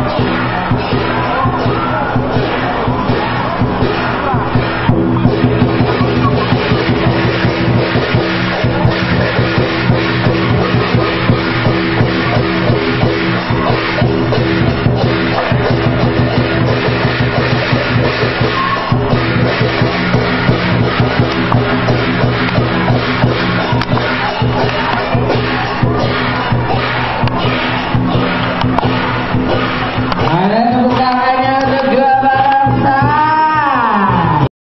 Wow.